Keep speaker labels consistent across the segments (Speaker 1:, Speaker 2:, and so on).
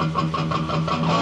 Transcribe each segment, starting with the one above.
Speaker 1: あ!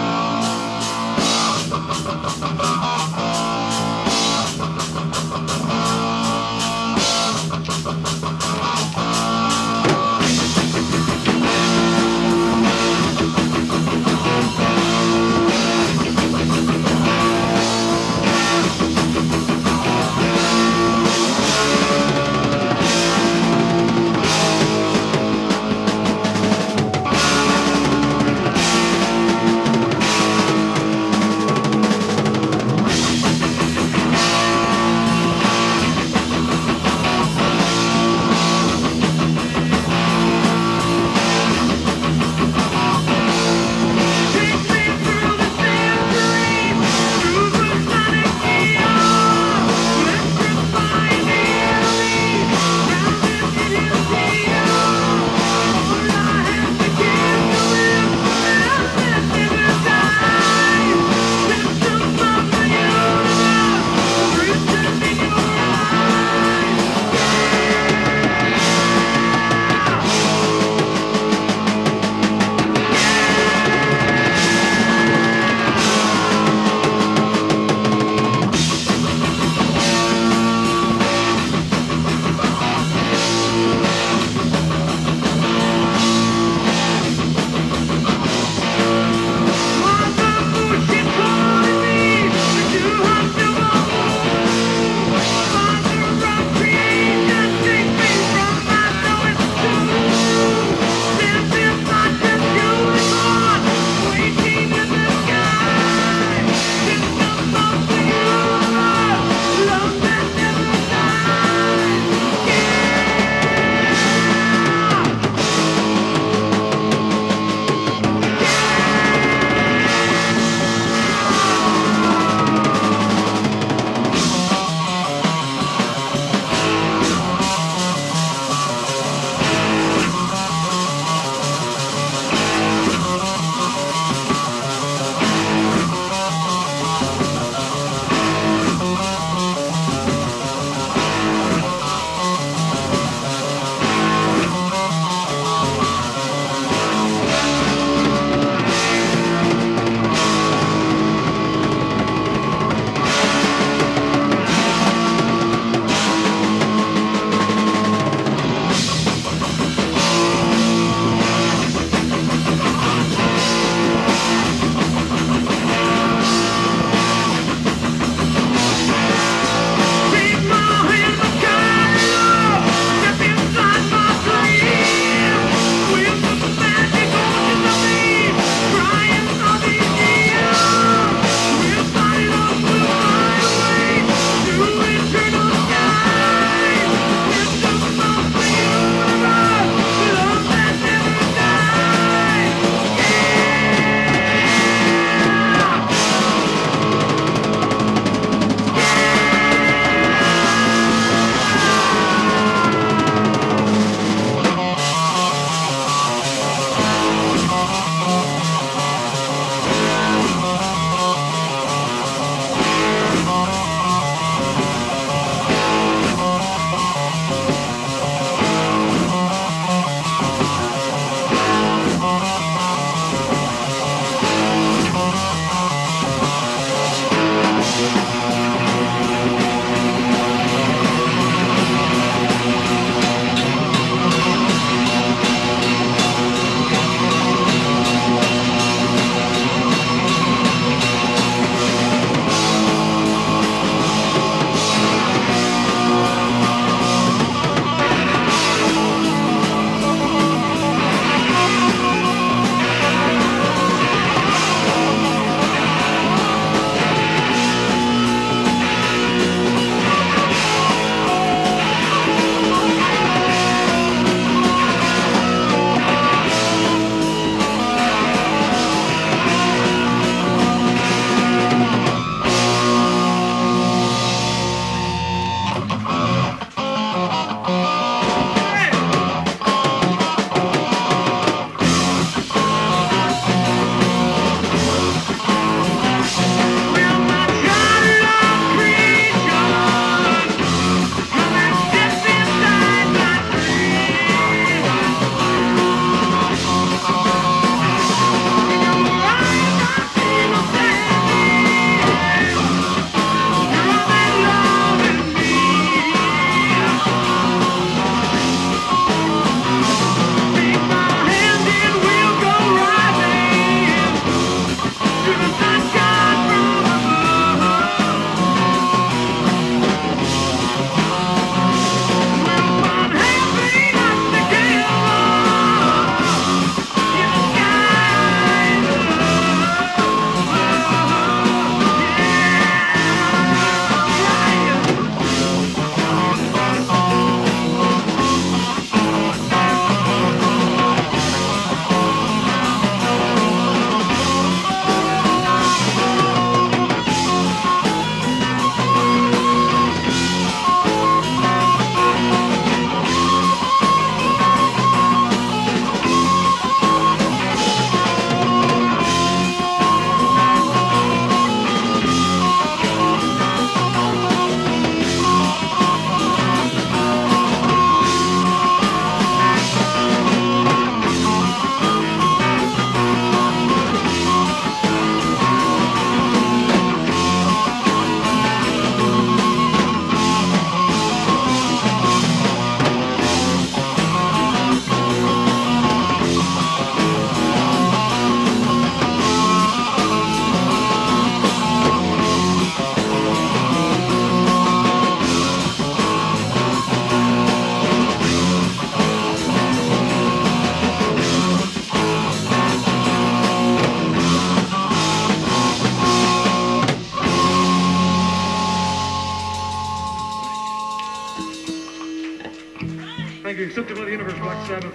Speaker 1: Another Universe Black Sabbath.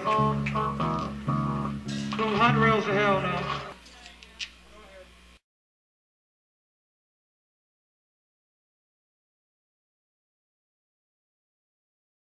Speaker 1: Little hot rails to hell now.